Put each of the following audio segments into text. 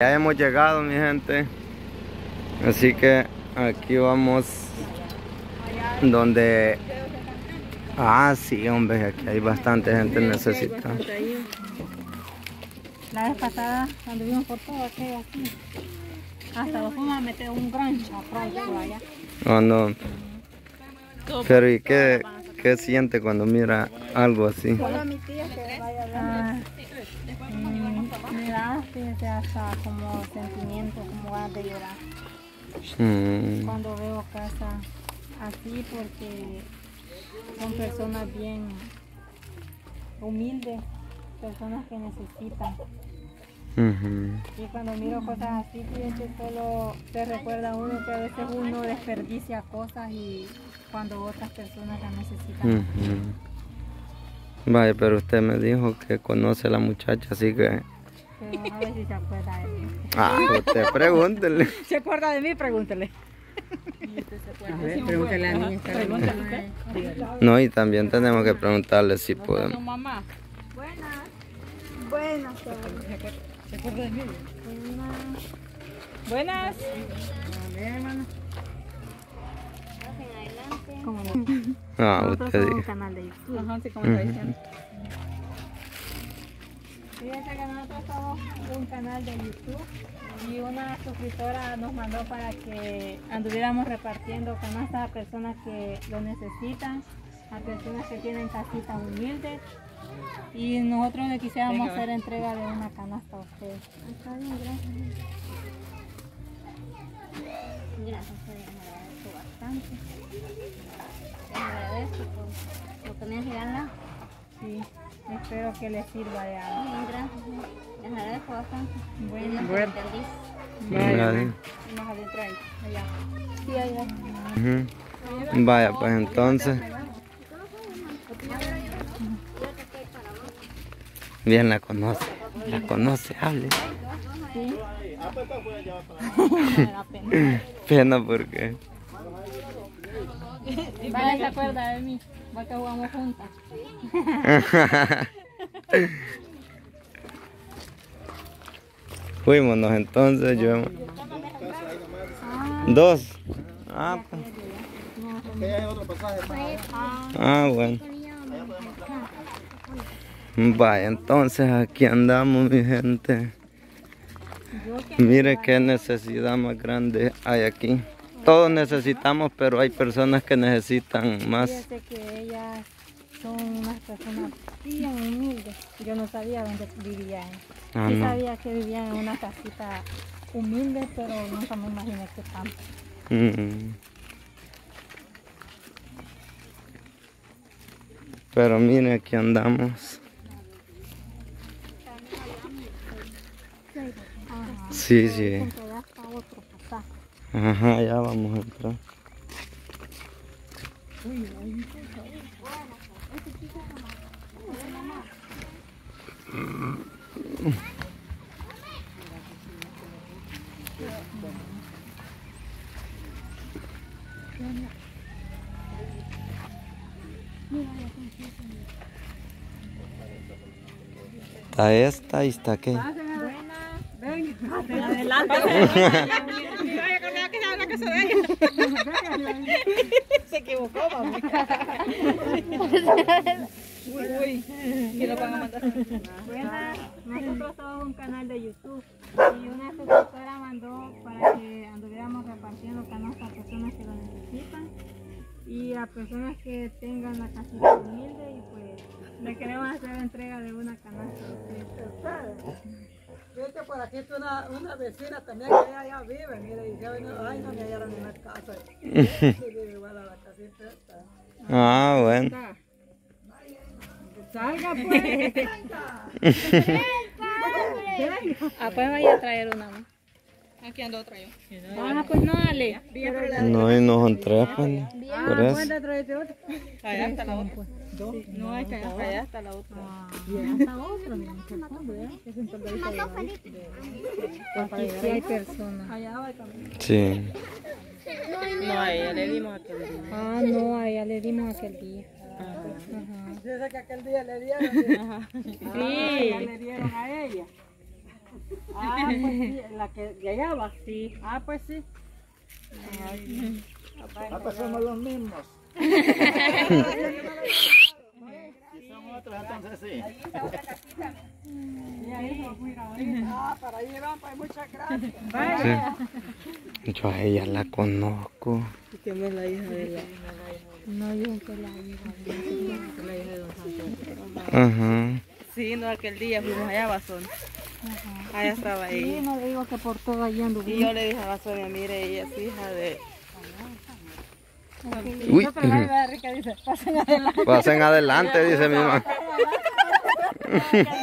Ya hemos llegado mi gente. Así que aquí vamos donde... Ah, sí, hombre, aquí hay bastante gente necesitada. La vez pasada anduvimos por todo aquello aquí. Hasta lo fuimos a meter un gran chapón por allá. Oh, no. Pero ¿y qué, qué siente cuando mira algo así? Solo a mi tía que vaya a da, fíjate, hasta como sentimiento, como ganas de llorar. Mm, Cuando veo casa así porque son personas bien humildes, personas que necesitan. Y cuando miro cosas así, fíjate, solo se recuerda a uno que a veces uno desperdicia cosas y cuando otras personas las necesitan. Ujú. Vaya, pero usted me dijo que conoce a la muchacha, así que... Pero a ver si se acuerda de mí. Ah, usted pregúntele. ¿Se acuerda de mí? Pregúntele. Pregúntale a mí. No, y también tenemos que preguntarle si podemos. mamá. Buenas. Buenas. ¿Se acuerda de mí? Buenas. ¿Cómo no? Ah, Nosotros usted somos un diga. canal de YouTube. Ajá, sí, como está diciendo. Fíjense que nosotros somos un canal de YouTube y una suscriptora nos mandó para que anduviéramos repartiendo canastas a personas que lo necesitan, a personas que tienen casitas humildes y nosotros le quisiéramos hacer entrega de una canasta a ustedes. Está bien, gracias. Gracias, agradezco bastante. Les agradezco por lo que me has regalado. Sí, espero que les sirva de algo. Gracias. Les agradezco bastante. Bueno, bueno. bendiga. Vale. más adentro ahí, allá. Sí, allá. Ujú. Vaya, pues entonces. Bien la conoce. La conoce, hable. Pena. Pena porque. Vaya, se acuerda de mí, va que jugamos juntas. Fuímonos entonces, yo. Dos. Ah, pues. Ah, bueno. Vaya, entonces aquí andamos, mi gente. Mire qué necesidad más grande hay aquí. Todos necesitamos, pero hay personas que necesitan más. Fíjate que ellas son unas personas bien humildes. Yo no sabía dónde vivían. Ah, Sí no. sabía que vivían en una casita humilde, pero nunca me imaginé que tanto. Mm. Pero mire, aquí andamos. Sí, sí. Porque ya está otro pasaje. Ajá, ya vamos a entrar. Está esta y está qué. Se equivocó, mami. Uy, y lo van a mandar. Buenas, nosotros somos un canal de YouTube y una suscriptora mandó para que anduviéramos repartiendo canastas a personas que lo necesitan y a personas que tengan la casita humilde y pues le queremos hacer entrega de una canasta. Vete por aquí está una, una vecina también que ella ya vive, mire, y ya vino, ay no me hallaron en la casa. Sí, vive igual a la casita esta. Ah, bueno. Salga pues. Ah, pues vaya a traer una más. Aquí ando otra yo. Ah, pues no, Ale. No, y no son tres, pues, Por eso. Este otro. Allá está la otra. No, hay que allá está la otra. Mira, qué fondo, ¿eh? Es Aquí sí hay personas. Allá va también. Sí. No, a ella le dimos aquel día. Ah, no, a ella le dimos aquel día. Dice que aquel día le dieron. Sí. Ah, ya le dieron a ella. Ah, pues sí, la que llegaba. Sí. Ah, pues sí. Ah, pues somos los mismos. Y son otros, entonces sí. Ah, para ahí van, pues muchas gracias. Sí. Yo a ella la conozco. ¿Quién es la hija de la? No, yo que la hija. La hija de don Santos. Ajá. Sí, no, aquel día fuimos allá a Bazón. Allá estaba Sí, ella. no le digo que por todo allí anduvo. Y yo le dije a Basonia, mire, ella es hija de... Uy. Pero la Rica dice, pasen adelante. Pasen adelante, dice mi mamá. La.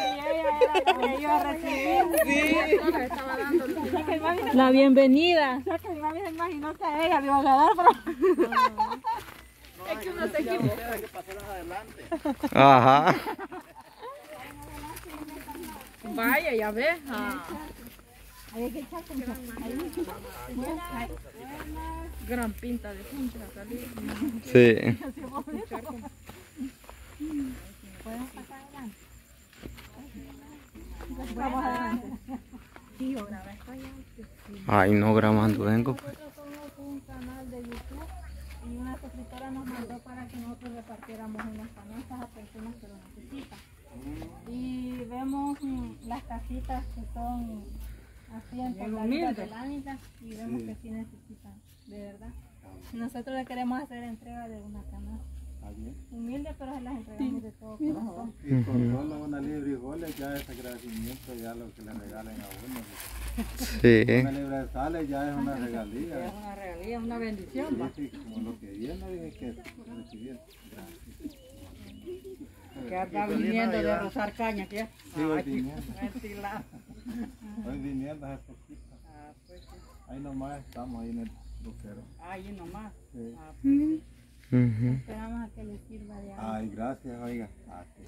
La bienvenida. Sea, que mi mami se imaginó que a ella le iba a ganar, pero... Ajá. Vaya, ya ves. Gran pinta de punta salir. Sí. Ay, no grabando vengo. Pues. Nosotros somos un canal de YouTube y una suscriptora nos mandó para que nosotros repartiéramos unas canastas a personas que lo necesitan. Y vemos mm, las casitas que son así en pobladitas de láminas y vemos que sí necesitan, de verdad. Nosotros le queremos hacer entrega de una canasta. Humilde, pero se las entregamos de todo corazón. Y con solo una libra de frijoles ya es agradecimiento ya lo que le regalen a uno. Sí. Una libra de sales ya es una regalía. Es una regalía, una bendición. va. Sí, sí, como lo que viene dije que recibir. Gracias. Que anda viniendo de Rosar Caña, ¿qué? Sí, voy viniendo. Voy viniendo hace poquito. Ah, pues sí. Ahí nomás estamos ahí en el lucero. Ahí nomás. Sí. Ah, pues. Ujú. Esperamos a que les sirva de algo. Ay, gracias, oiga. Ah, sí.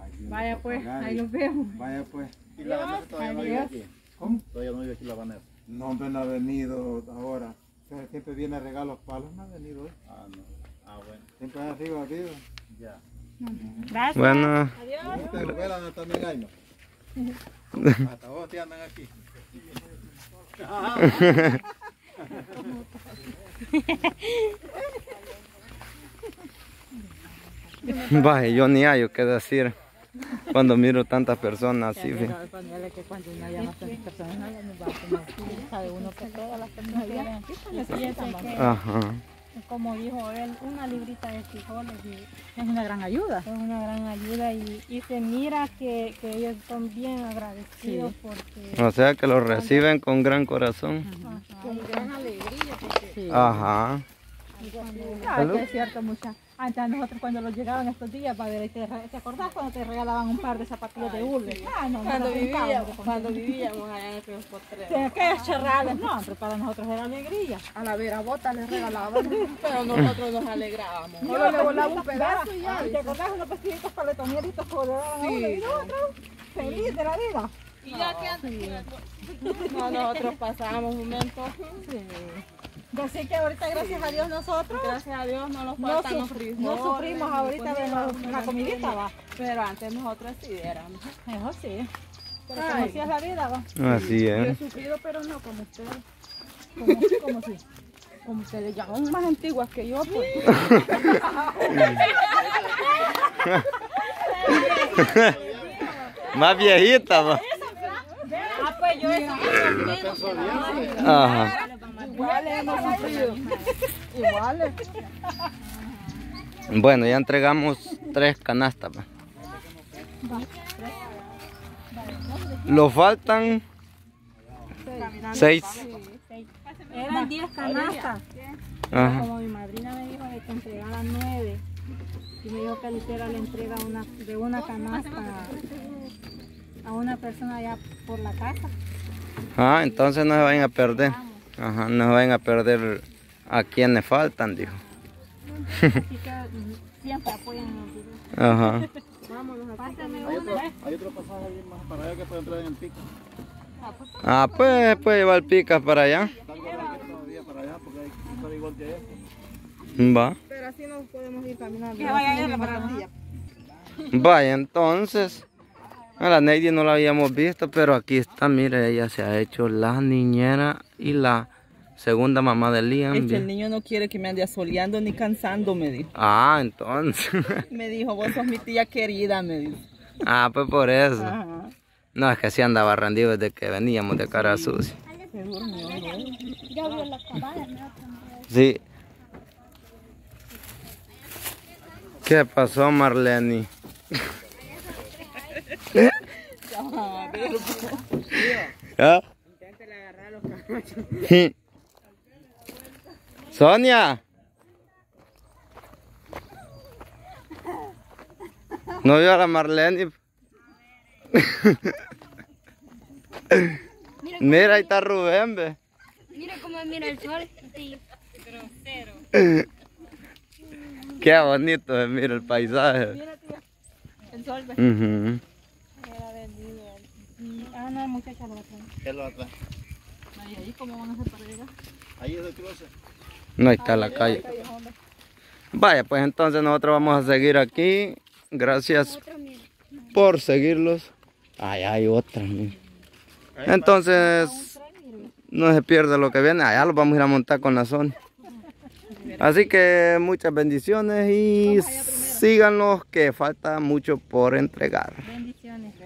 Ay, Vaya pues, pagar. ahí los vemos. Vaya pues. ¿Y la Vanessa todavía no vive aquí? ¿Cómo? Todavía no vive aquí la Vanessa. No, hombre, no ha venido ahora. O sea, Siempre viene regalos palos, no ha venido hoy. Ah, no. Ah, bueno. Siempre ha arriba, arriba. Ya. Gracias. Bueno, ¿no? Hasta vos te andan aquí. vaya, yo ni hallo qué decir cuando miro tantas personas así. que, Ajá. Como dijo él, una librita de frijoles y Es una gran ayuda. es una gran ayuda y, y se mira que, que ellos son bien agradecidos Sí. porque O sea que lo reciben con gran corazón. Con gran alegría. Porque... Sí. Ajá. Ah, que es cierto, mucha. Antes a nosotros cuando nos llegaban estos días, para ver, ¿te, ¿te acordás cuando te regalaban un par de zapatillas de hule? Ah, no, Cuando vivíamos, cuando vivíamos allá en aquellos Sí, potreros. aquellas charrales, no, pero para nosotros era alegría. A la vera bota les regalaban. Pero nosotros nos alegrábamos. Solo le volaba un pedazo y ya. ¿Te acordás unos vestiditos paletoñeritos que le daban a uno y nosotros? Feliz de la vida. Y ya que antes, no, nosotros pasábamos momentos. Así que ahorita, gracias a Dios, nosotros Gracias a Dios no nos no, faltan suf- los frijoles. no sufrimos ahorita de la, la comidita, va. Pero antes nosotros sí éramos. Eso sí. Pero como así es la vida, va. Así Yo he es. sufrido, pero no como ustedes. Como, como si. Como ustedes ya son más antiguas que yo, pues. Más viejita, va. Ah, pues yo esa. Ajá. Iguales hemos sufrido. Iguales. Bueno, ya entregamos tres canastas. Lo faltan seis. eran 10 canastas. Ajá. Como mi madrina me dijo que entregara 9 y me dijo que le hiciera la entrega una- de una canasta a una persona allá por la casa. Ah, entonces no se vayan a perder. Ajá, no se vayan a perder a quienes faltan, dijo. Siempre apoyan los videos. Ajá. Pásame Hay una. otro, hay otro pasaje ahí más para allá que puede entrar en el pico. Ah, pues puede llevar picas para allá. Todavía para allá porque hay que estar igual que. Va. Pero así nos podemos ir caminando. Que vaya a ir la barandilla. Vaya, entonces. A la Neidy no la habíamos visto, pero aquí está, mire, ella se ha hecho la niñera y la segunda mamá de Liam. Es que el niño no quiere que me ande asoleando ni cansando, me dijo. Ah, entonces. Me dijo, vos sos mi tía querida, me dijo. ah, pues por eso. Ajá. No, es que sí andaba rendido desde que veníamos de cara sucia. Sí. ¿Qué pasó, Marlene? Ah, pero- ¿Ah? Sonia. No vio a la Marlene. Mira, ahí está Rubén, ve. Mira cómo mira el sol. Sí. Qué bonito mira el paisaje. El sol, Ujú. era vendido. Ah, no, muchacha lo va ahí cómo van a hacer para llegar. Ahí es el cruce. No ahí está la calle. Vaya, pues entonces nosotros vamos a seguir aquí. Gracias por seguirlos. Ay, hay otra. mira. Entonces, no se pierde lo que viene. Allá los vamos a ir a montar con la zona. Así que muchas bendiciones y síganos que falta mucho por entregar. Bendiciones.